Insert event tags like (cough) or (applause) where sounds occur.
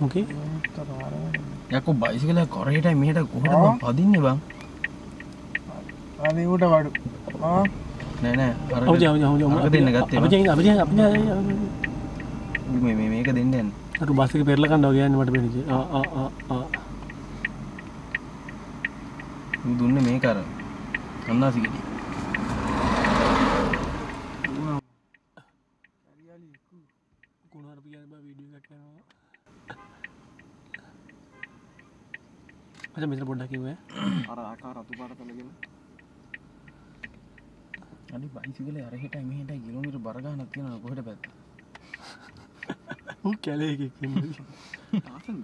මොකේ? යකු බයිසිකල කොරයට මෙහට කොහට පදින්න බං? අනකට වඩු. නෑනෑ දෙන්න මේක දෙන්නයන් අට බස්සක පෙරලකන්න ගයන්න මට පෙනච දුන්න මේ කර අන්නාසිකටි කුණාර වීඩිය අද මෙතර පොඩ්ඩකිව අර ආකා රතු පාරතලගෙන අනි බයිසිකල අරහෙට මෙහට ගිලෝමිට බරගාන තියෙන කොහට පැත්ත? (laughs) කැලේ ආසන්